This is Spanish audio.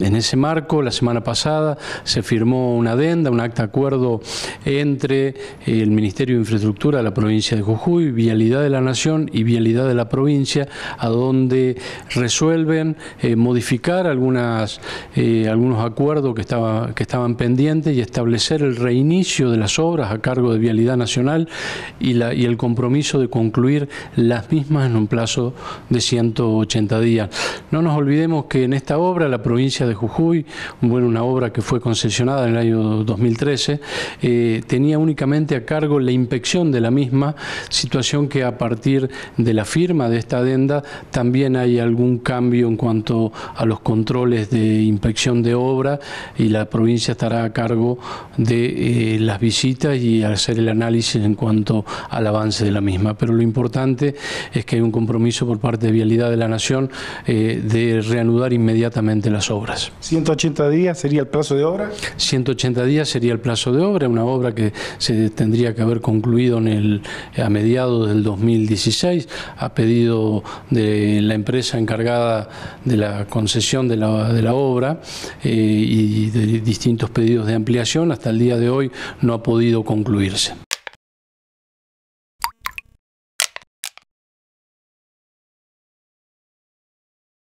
En ese marco, la semana pasada se firmó una adenda, un acta de acuerdo entre el Ministerio de Infraestructura de la provincia de Jujuy, Vialidad de la Nación y Vialidad de la provincia, a donde resuelven eh, modificar eh, algunos acuerdos que, estaba, que estaban pendientes y establecer el reinicio de las obras a cargo de Vialidad Nacional y, y el compromiso de concluir las mismas en un plazo de 180 días. No nos olvidemos que en esta obra la provincia de Jujuy, bueno, una obra que fue concesionada en el año 2013, eh, tenía únicamente a cargo la inspección de la misma, situación que a partir de la firma de esta adenda también hay algún cambio en cuanto a los controles de inspección de obra y la provincia estará a cargo de eh, las visitas y hacer el análisis en cuanto al avance de la misma. Pero lo importante es que hay un compromiso por parte de Vialidad de la Nación eh, de reanudar inmediatamente las obras. 180 días sería el plazo de obra. 180 días sería el plazo de obra, una obra que se tendría que haber concluido en el, a mediados del 2016, a pedido de la empresa encargada de la concesión de la, de la obra eh, y de distintos pedidos de ampliación, hasta el día de hoy no ha podido concluirse.